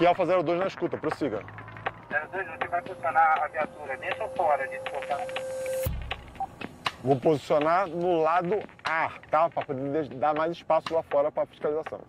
É Alfa 02 na escuta, prossiga. 02, você vai posicionar a viatura dentro ou fora de portão? Vou posicionar no lado A, tá? Para poder dar mais espaço lá fora para fiscalização.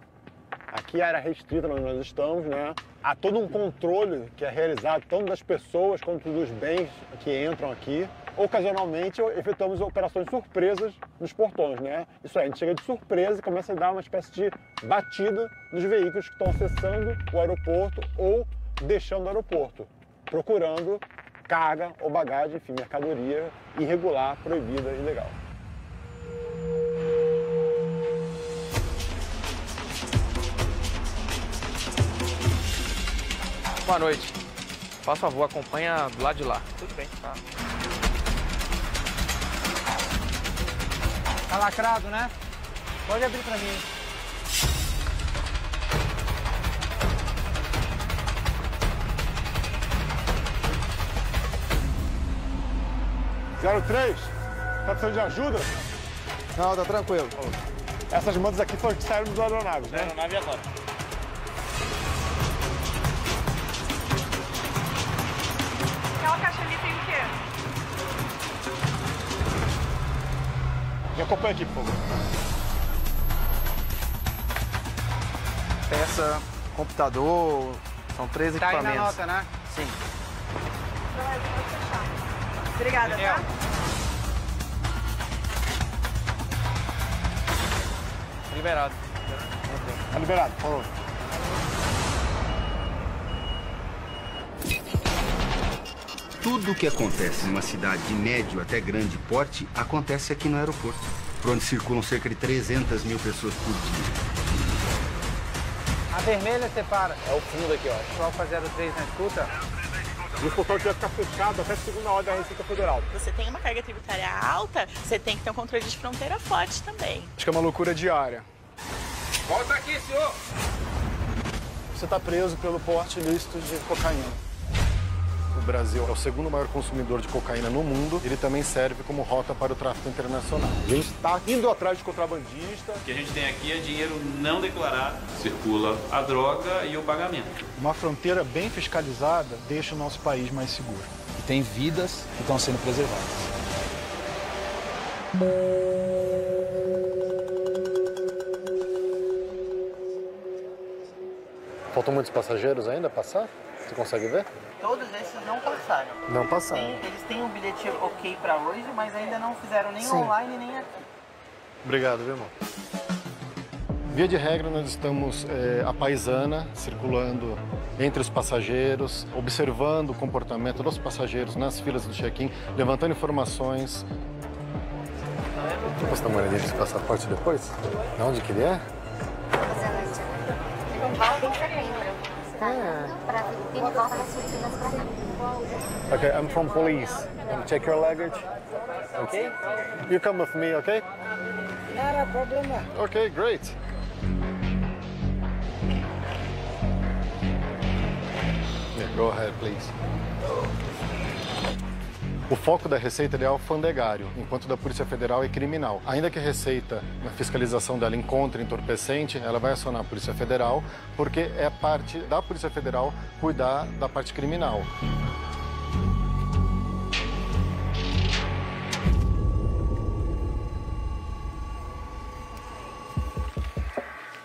Aqui é área restrita onde nós estamos, né? Há todo um controle que é realizado tanto das pessoas quanto dos bens que entram aqui. Ocasionalmente efetuamos operações surpresas nos portões, né? Isso é, a gente chega de surpresa e começa a dar uma espécie de batida nos veículos que estão acessando o aeroporto ou deixando o aeroporto, procurando carga ou bagagem, enfim, mercadoria irregular, proibida, ilegal. Boa noite. Por favor, acompanha do lado de lá. Tudo bem. Tá. Tá lacrado, né? Pode abrir pra mim. Zero três, tá precisando de ajuda? Não, tá tranquilo. Essas mantas aqui foram que saíram dos aeronaves, né? Aeronave agora. Aquela caixa ali tem Me acompanha aqui, por favor. Peça, computador, são três Tá aí na equipamentos. nota, né? Sim. Obrigada, tá? Liberado. Tá liberado, por Tudo o que acontece numa cidade de médio até grande porte acontece aqui no aeroporto, por onde circulam cerca de 300 mil pessoas por dia. A vermelha você para. É o fundo aqui, ó. O Alfa 03 na escuta. E o portão vai ficar fechado até a segunda ordem da Receita Federal. Você tem uma carga tributária alta, você tem que ter um controle de fronteira forte também. Acho que é uma loucura diária. Volta aqui, senhor! Você está preso pelo porte ilícito de cocaína. O Brasil é o segundo maior consumidor de cocaína no mundo. Ele também serve como rota para o tráfico internacional. A gente está indo atrás de contrabandista. O que a gente tem aqui é dinheiro não declarado. Circula a droga e o pagamento. Uma fronteira bem fiscalizada deixa o nosso país mais seguro. E tem vidas que estão sendo preservadas. Faltam muitos passageiros ainda a passar? Você consegue ver? Todos esses não passaram. Não passaram. Tem- eles têm um bilhete ok para hoje, mas ainda não fizeram nem Sim. online nem aqui. Obrigado, viu, irmão? Via de regra, nós estamos é, a paisana, circulando entre os passageiros, observando o comportamento dos passageiros nas filas do check-in, levantando informações. Você dá uma olhadinha nesse passaporte depois? De onde que ele é? Okay, I'm from police. Can check your luggage? Okay. You come with me, okay? Não era problema. Okay, great. Yeah, go ahead, please. O foco da Receita é alfandegário, enquanto da Polícia Federal é criminal. Ainda que a Receita, na fiscalização dela, encontre entorpecente, ela vai acionar a Polícia Federal, porque é parte da Polícia Federal cuidar da parte criminal.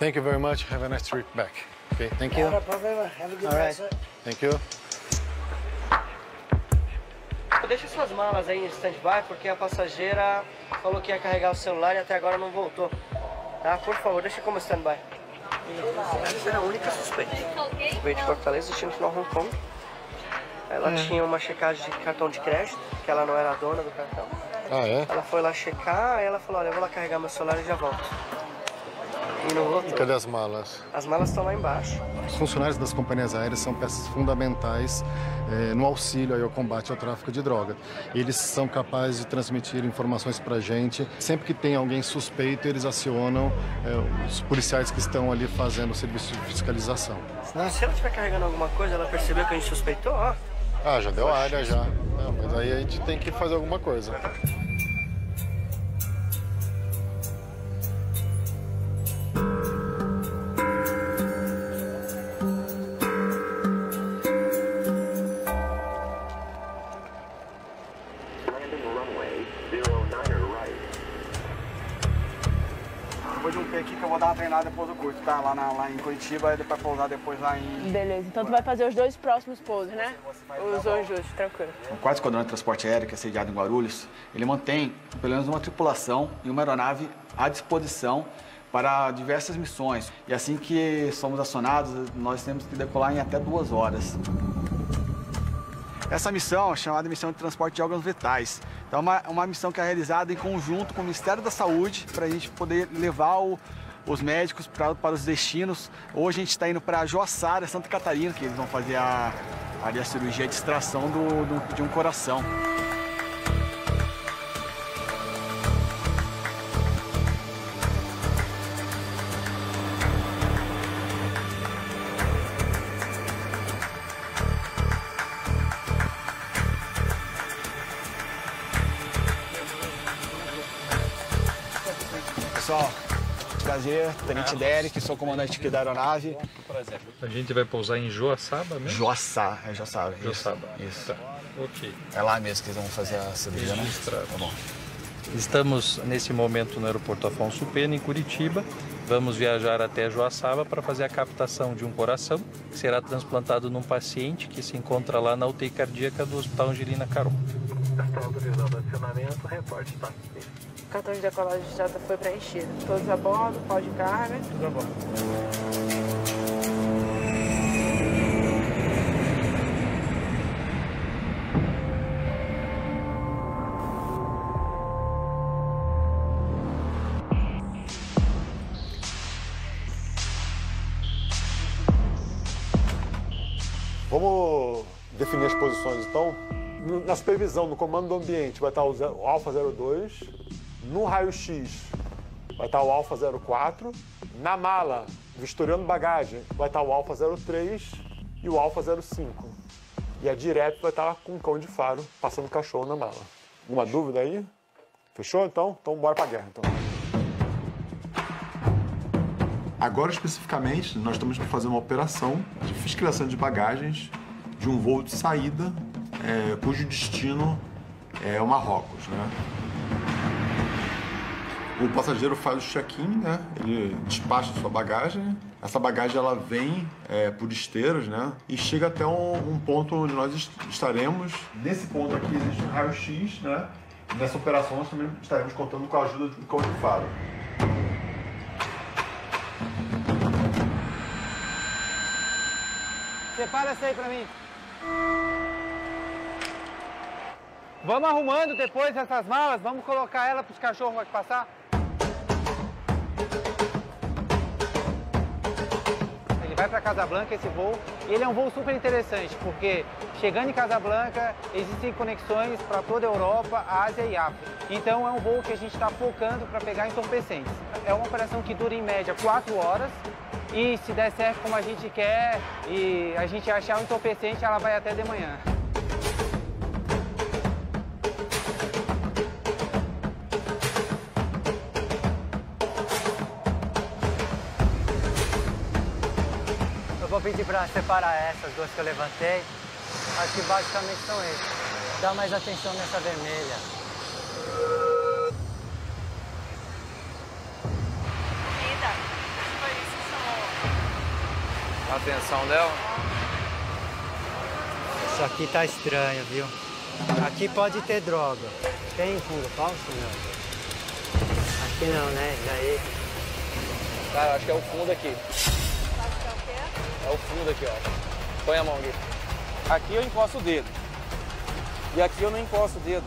Thank you very much. Have a nice trip back. Okay, thank you. Não era problema. Have a good All right. Thank you. Deixa suas malas aí em stand-by, porque a passageira falou que ia carregar o celular e até agora não voltou. Tá? Por favor, deixa como stand-by. Essa era a única suspeita. Veio de Fortaleza, destino final Hong Kong. Ela É. tinha uma checagem de cartão de crédito, que ela não era a dona do cartão. Ah, é? Ela foi lá checar, aí ela falou, olha, eu vou lá carregar meu celular e já volto. E não. Cadê as malas? As malas estão lá embaixo. Os funcionários das companhias aéreas são peças fundamentais eh, no auxílio aí ao combate ao tráfico de drogas. Eles são capazes de transmitir informações para a gente. Sempre que tem alguém suspeito, eles acionam eh, os policiais que estão ali fazendo o serviço de fiscalização. Se ela estiver carregando alguma coisa, ela percebeu que a gente suspeitou, ó. Ah, já deu área já. Não, mas aí a gente tem que fazer alguma coisa. Treinar depois do curso, tá? Lá, na, lá em Curitiba e depois pousar depois lá em... Beleza, então tu vai fazer os dois próximos pousos, né? Os dois justos, tranquilo. O quarto esquadrão de transporte aéreo, que é sediado em Guarulhos, ele mantém pelo menos uma tripulação e uma aeronave à disposição para diversas missões. E assim que somos acionados, nós temos que decolar em até duas horas. Essa missão é chamada Missão de Transporte de Órgãos Vitais. Então, é uma, uma missão que é realizada em conjunto com o Ministério da Saúde para a gente poder levar o, os médicos pra, para os destinos. Hoje a gente está indo para Joaçara, Santa Catarina, que eles vão fazer a, ali a cirurgia de extração do, do, de um coração. Tenente Derek, sou comandante aqui da aeronave. A gente vai pousar em Joaçaba mesmo? Joaçá, é Joaçaba. Joaçaba. Isso. Tá. Ok. É lá mesmo que eles vão fazer a cirurgia, né? Tá bom. Estamos nesse momento no aeroporto Afonso Pena, em Curitiba. Vamos viajar até Joaçaba para fazer a captação de um coração que será transplantado num paciente que se encontra lá na UTI cardíaca do Hospital Angelina Caron. Está autorizado o acionamento, reporte está. O cartão de decolagem já foi preenchido. Todos a bordo, pau de carga. Tudo a bordo. Vamos definir as posições então. Na supervisão, no comando do ambiente, vai estar o, zero- o Alfa 02. No raio-x, vai estar o Alfa 04. Na mala, vistoriando bagagem, vai estar o Alfa 03 e o Alfa 05. E a direto vai estar com o cão de faro, passando cachorro na mala. Alguma dúvida aí? Fechou então? Então bora pra guerra então. Agora, especificamente, nós estamos fazendo uma operação de fiscalização de bagagens de um voo de saída é, cujo destino é o Marrocos, né? O passageiro faz o check-in, né? Ele despacha sua bagagem. Essa bagagem ela vem é, por esteiras, né? E chega até um, um ponto onde nós est- estaremos. Nesse ponto aqui existe um raio-x, né? E nessa operação nós também estaremos contando com a ajuda do cão de faro. Separa essa aí pra mim. Vamos arrumando depois essas malas, vamos colocar ela pros cachorros que passar. Ele vai para Casablanca esse voo. Ele é um voo super interessante, porque chegando em Casablanca existem conexões para toda a Europa, Ásia e África. Então é um voo que a gente está focando para pegar entorpecentes. É uma operação que dura em média 4 horas e se der certo como a gente quer e a gente achar o entorpecente, ela vai até de manhã. Pedir para separar essas duas que eu levantei. Acho que basicamente são esses. Dá mais atenção nessa vermelha. Vida, foi isso, A atenção dela. Isso aqui tá estranho, viu? Aqui pode ter droga. Tem fundo falso não? Que não, né? E aí? Cara, acho que é o fundo aqui. É o fundo aqui, ó. Põe a mão aqui. Aqui eu encosto o dedo. E aqui eu não encosto o dedo.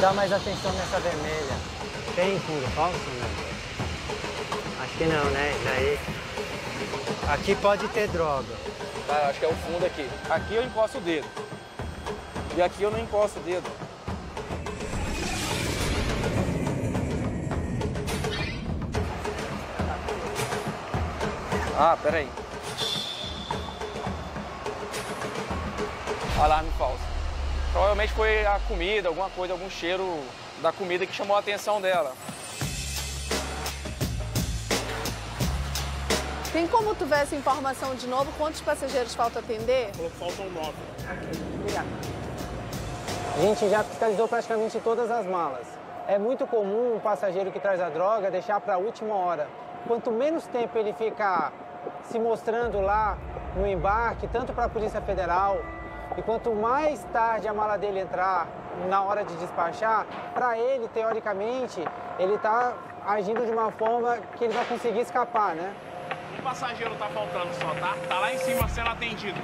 Dá mais atenção nessa vermelha. Tem fundo falso que não, né? E aí? Aqui pode ter droga. Cara, acho que é o fundo aqui. Aqui eu encosto o dedo. E aqui eu não encosto o dedo. Ah, peraí. Alarme falso. Provavelmente foi a comida, alguma coisa, algum cheiro da comida que chamou a atenção dela. Tem como tu ver essa informação de novo? Quantos passageiros falta atender? Faltam nove. Obrigado. A gente já fiscalizou praticamente todas as malas. É muito comum um passageiro que traz a droga deixar para a última hora. Quanto menos tempo ele ficar se mostrando lá no embarque, tanto para a Polícia Federal, e quanto mais tarde a mala dele entrar na hora de despachar, para ele, teoricamente, ele está agindo de uma forma que ele vai conseguir escapar, né? Um passageiro tá faltando só, tá? Tá lá em cima sendo atendido.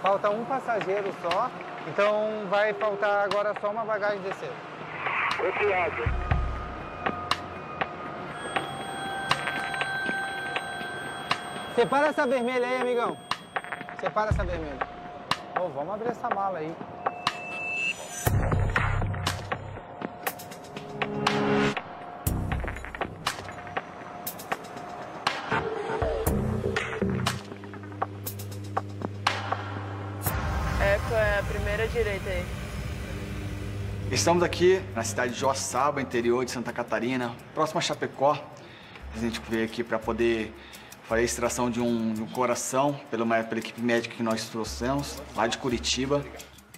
Falta um passageiro só, então vai faltar agora só uma bagagem descer. Obrigado. Separa essa vermelha aí, amigão. Separa essa vermelha. Ô, vamos abrir essa mala aí. Estamos aqui na cidade de Joaçaba, interior de Santa Catarina, próximo a Chapecó. A gente veio aqui para poder fazer a extração de um, de um coração pela, pela equipe médica que nós trouxemos, lá de Curitiba.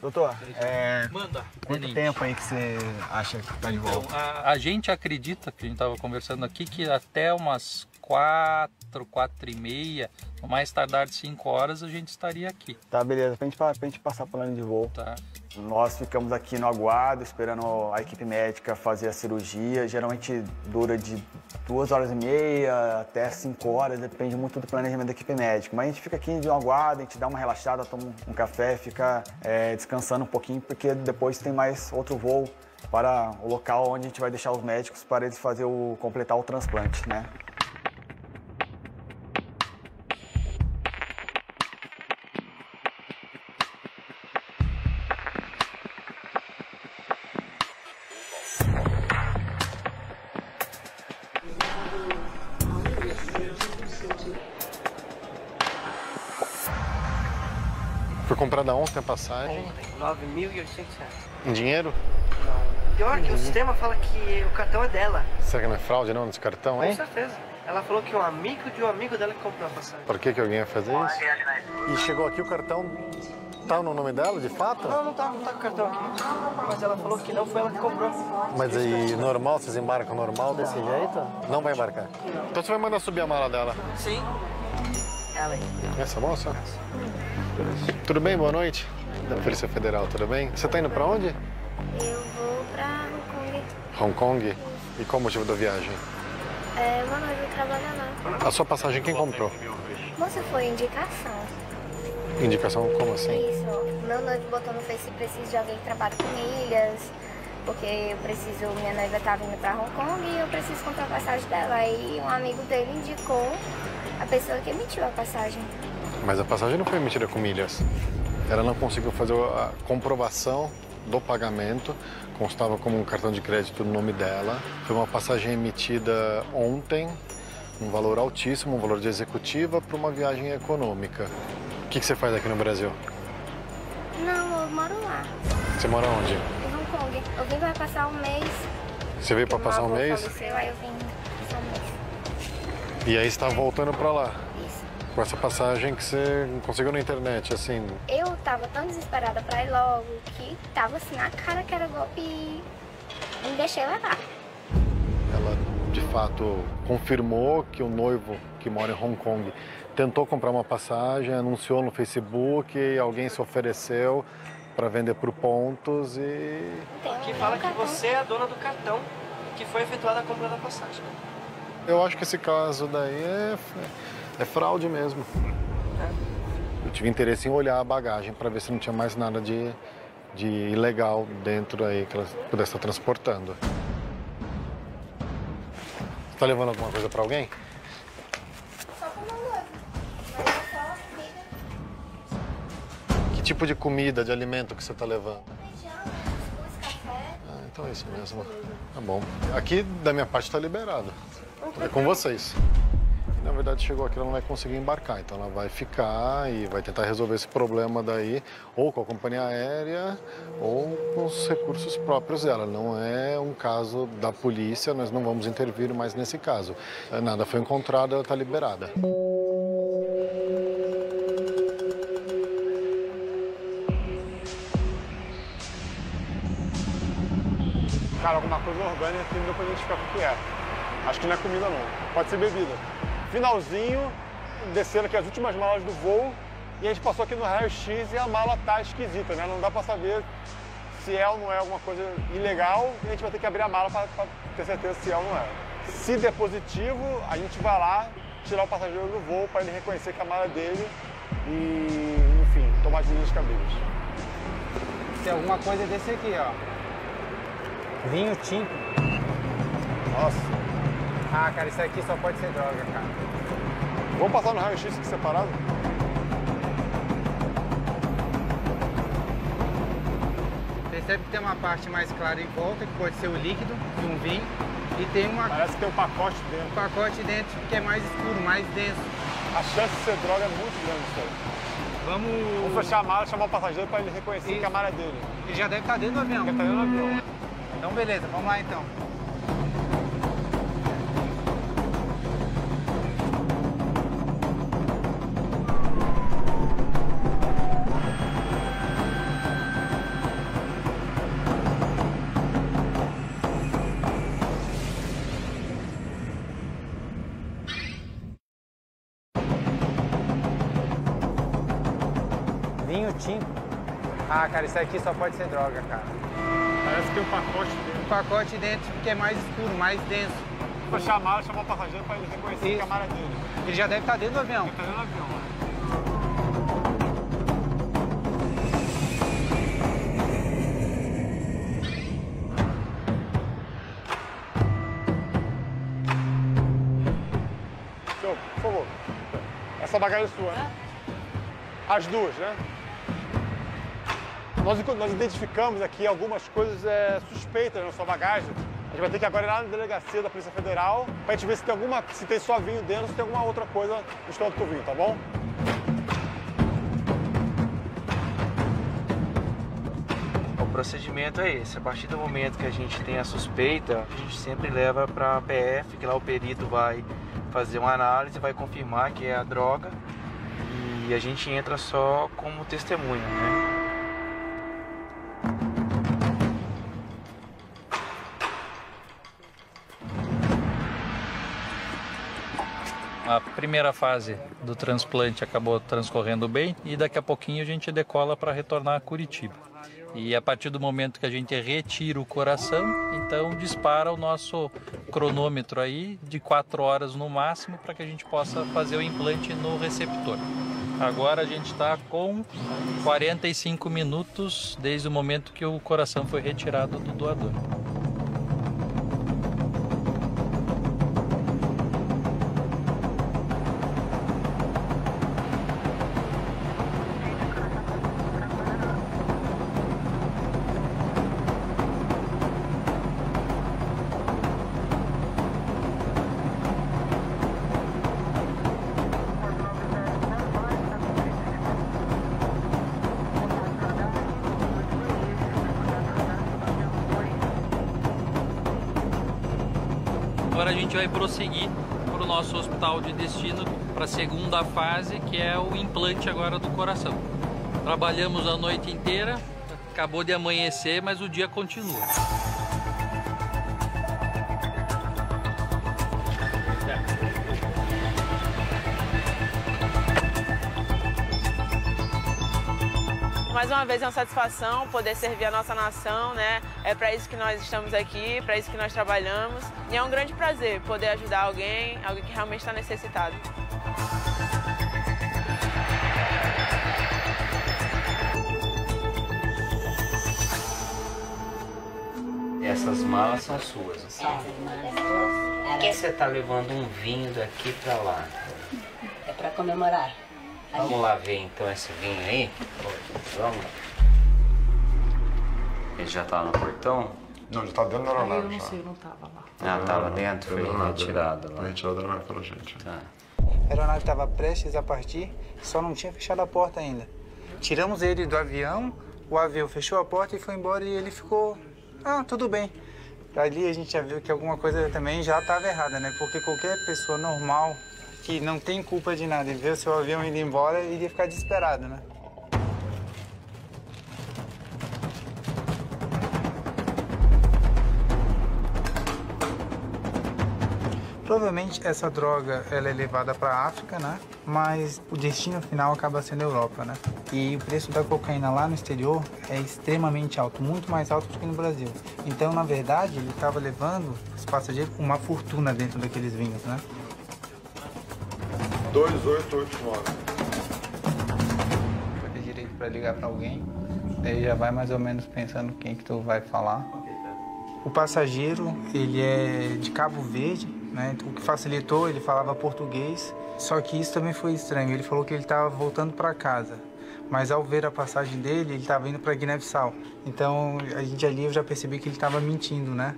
Doutor, é, Manda. quanto Tenente. tempo aí que você acha que tá de volta? Então, a, a gente acredita, que a gente estava conversando aqui, que até umas quatro, quatro e meia, no mais tardar de cinco horas, a gente estaria aqui. Tá, beleza. Pra gente, pra gente passar plano de voo. Tá. Nós ficamos aqui no aguardo, esperando a equipe médica fazer a cirurgia. Geralmente dura de duas horas e meia até cinco horas, depende muito do planejamento da equipe médica. Mas a gente fica aqui no aguardo, a gente dá uma relaxada, toma um café, fica é, descansando um pouquinho, porque depois tem mais outro voo para o local onde a gente vai deixar os médicos para eles fazer o completar o transplante, né? Foi comprada ontem a passagem. Ontem, 9.800 reais. Em dinheiro? Pior que o sistema fala que o cartão é dela. Será que não é fraude não nesse cartão, Com hein? certeza. Ela falou que um amigo de um amigo dela que comprou a passagem. Por que, que alguém ia fazer isso? E chegou aqui o cartão tá no nome dela, de fato? Não, não tá, não tá com o cartão aqui. Mas ela falou que não foi ela que comprou. Mas aí, normal, vocês embarcam normal desse jeito? Não vai embarcar. Então você vai mandar subir a mala dela. Sim. Ela aí. Essa moça? Tudo bem? Boa noite. Da Polícia Federal, tudo bem? Você tá indo pra onde? Eu vou pra Hong Kong. Hong Kong? E qual o motivo da viagem? É, meu noivo trabalha lá. A sua passagem quem comprou? Moça, foi indicação. Indicação como assim? Isso. Meu noivo botou no Face preciso de alguém que trabalhe com milhas. Porque eu preciso, minha noiva tá vindo pra Hong Kong e eu preciso comprar a passagem dela. Aí um amigo dele indicou a pessoa que emitiu a passagem. Mas a passagem não foi emitida com milhas. Ela não conseguiu fazer a comprovação do pagamento, constava como um cartão de crédito no nome dela. Foi uma passagem emitida ontem, um valor altíssimo, um valor de executiva, para uma viagem econômica. O que, que você faz aqui no Brasil? Não, eu moro lá, Você mora onde? em Hong Kong. Eu vim pra passar um mês. Você veio para passar um mês? Faleceu, aí eu vim. E aí você está voltando para lá? Isso. Com essa passagem que você conseguiu na internet, assim. Eu tava tão desesperada pra ir logo que tava assim na cara que era golpe e me deixei levar. Ela, de fato, confirmou que o noivo que mora em Hong Kong tentou comprar uma passagem, anunciou no Facebook, e alguém se ofereceu para vender por pontos e Aqui fala que você é a dona do cartão que foi efetuada a compra da passagem. Eu acho que esse caso daí é, é fraude mesmo. Eu tive interesse em olhar a bagagem para ver se não tinha mais nada de, de ilegal dentro aí que ela pudesse estar transportando. Você tá levando alguma coisa para alguém? É só comida. Que tipo de comida, de alimento que você está levando? Café. Ah, então é isso mesmo. Tá bom. Aqui, da minha parte, está liberado é com vocês. E, na verdade, chegou aqui, ela não vai conseguir embarcar, então ela vai ficar e vai tentar resolver esse problema daí, ou com a companhia aérea, ou com os recursos próprios dela. Não é um caso da polícia, nós não vamos intervir mais nesse caso. É, nada foi encontrado, ela está liberada. Cara, alguma coisa orgânica que não deu pra com o que é. Acho que não é comida não. Pode ser bebida. Finalzinho, descendo aqui as últimas malas do voo. E a gente passou aqui no raio-x e a mala tá esquisita, né? Não dá pra saber se é ou não é alguma coisa ilegal. E a gente vai ter que abrir a mala pra, pra ter certeza se é ou não é. Se der positivo, a gente vai lá tirar o passageiro do voo para ele reconhecer que a mala é dele e, enfim, tomar as medidas cabíveis. Tem alguma coisa desse aqui, ó. Vinho tinto. Nossa. Ah, cara, isso aqui só pode ser droga, cara. Vamos passar no raio-x aqui separado? Percebe que tem uma parte mais clara em volta, que pode ser o líquido de um vinho. E tem uma... Parece que tem um pacote dentro. Um pacote dentro que é mais escuro, mais denso. A chance de ser droga é muito grande isso aí. Vamos... Vamos fechar a mala, chamar o passageiro para ele reconhecer Isso. que a mala é dele. Ele já deve estar dentro do avião. Já tá dentro do avião. Então beleza, vamos lá então. Vinho tinto. Ah, cara, isso aqui só pode ser droga, cara. Parece que tem um pacote dentro. Um pacote dentro que é mais escuro, mais denso. Vamos fechar a mala, chamar o passageiro para ele reconhecer que a é dele. Ele já deve estar dentro do avião. Já tá dentro do avião, né? Senhor, por favor. Essa bagagem é sua, né? As duas, né? Nós, nós identificamos aqui algumas coisas é, suspeitas na sua bagagem. A gente vai ter que agora ir lá na delegacia da Polícia Federal pra gente ver se tem alguma, se tem só vinho dentro, se tem alguma outra coisa no estômago do vinho, tá bom? O procedimento é esse. A partir do momento que a gente tem a suspeita, a gente sempre leva para a PF, que lá o perito vai fazer uma análise, vai confirmar que é a droga e a gente entra só como testemunha, né? A primeira fase do transplante acabou transcorrendo bem e daqui a pouquinho a gente decola para retornar a Curitiba. E a partir do momento que a gente retira o coração, então dispara o nosso cronômetro aí de 4 horas no máximo para que a gente possa fazer o implante no receptor. Agora a gente está com 45 minutos desde o momento que o coração foi retirado do doador. Agora a gente vai prosseguir para o nosso hospital de destino para a segunda fase, que é o implante agora do coração. Trabalhamos a noite inteira, acabou de amanhecer, mas o dia continua. Mais uma vez é uma satisfação poder servir a nossa nação, né? É para isso que nós estamos aqui, para isso que nós trabalhamos. E é um grande prazer poder ajudar alguém, alguém que realmente está necessitado. Essas malas são suas. São. Por que você tá levando um vinho daqui pra lá? É para comemorar. Vamos lá ver então esse vinho aí? Vamos. Ele já tá no portão? Não, ele tá dentro da aeronave eu não já. sei, eu não tava lá. Ah, tava dentro, foi Dentro da aeronave, retirado lá. Foi retirado da aeronave pela gente. Tá. A aeronave estava prestes a partir, só não tinha fechado a porta ainda. Tiramos ele do avião, o avião fechou a porta e foi embora e ele ficou. Ah, tudo bem. Ali a gente já viu que alguma coisa também já estava errada, né? Porque qualquer pessoa normal que não tem culpa de nada. Ele vê o seu avião indo embora e ia ficar desesperado, né? Provavelmente essa droga ela é levada para a África, né? Mas o destino final acaba sendo a Europa, né? E o preço da cocaína lá no exterior é extremamente alto, muito mais alto do que no Brasil. Então, na verdade, ele estava levando os passageiros uma fortuna dentro daqueles vinhos, né? 2889. Vai ter direito para ligar para alguém, aí já vai mais ou menos pensando quem que tu vai falar. O passageiro, ele é de Cabo Verde, né? O que facilitou, ele falava português. Só que isso também foi estranho. Ele falou que ele estava voltando para casa, mas ao ver a passagem dele, ele estava indo para Guiné-Bissau. Então, a gente ali eu já percebi que ele estava mentindo, né?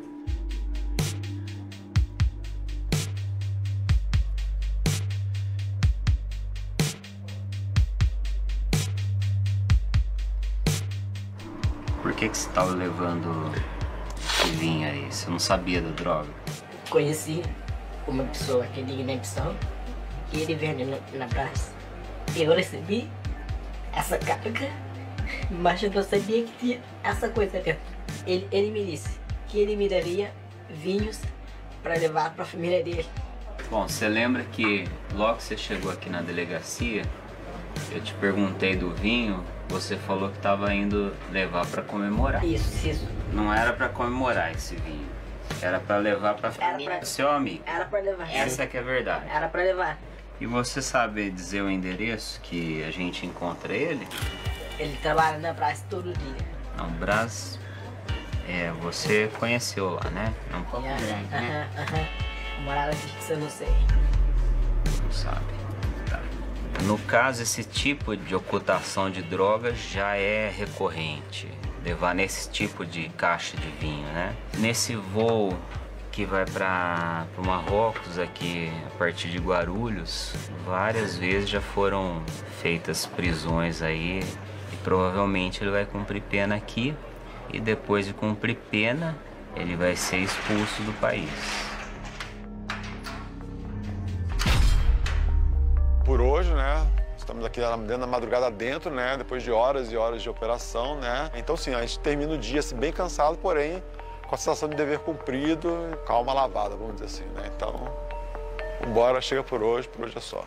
Que, que você estava levando esse vinho aí? Você não sabia da droga? Conheci uma pessoa aqui de Guiné-Bissau e ele vende na, na praça. Eu recebi essa carga, mas eu não sabia que tinha essa coisa dentro. Ele, ele me disse que ele me daria vinhos para levar para a família dele. Bom, você lembra que logo que você chegou aqui na delegacia, eu te perguntei do vinho, você falou que estava indo levar para comemorar. Isso, isso. Não era para comemorar esse vinho. Era para levar para família pra- seu amigo. Era para levar. Essa que é a verdade. Era para levar. E você sabe dizer o endereço que a gente encontra ele? Ele trabalha na praça todo dia. Não, Brás. É, você conheceu lá, né? É um pouco grande, né? Aham, aham. Morada fixa, eu não sei. Não sabe. No caso, esse tipo de ocultação de drogas já é recorrente. Levar nesse tipo de caixa de vinho, né? Nesse voo que vai para o Marrocos, aqui a partir de Guarulhos, várias vezes já foram feitas prisões aí e provavelmente ele vai cumprir pena aqui e depois de cumprir pena ele vai ser expulso do país. Estamos aqui dentro da madrugada dentro, né? Depois de horas e horas de operação, né? Então, sim, a gente termina o dia assim, bem cansado, porém com a sensação de dever cumprido, calma lavada, vamos dizer assim, né? Então, vambora, chega por hoje, por hoje é só.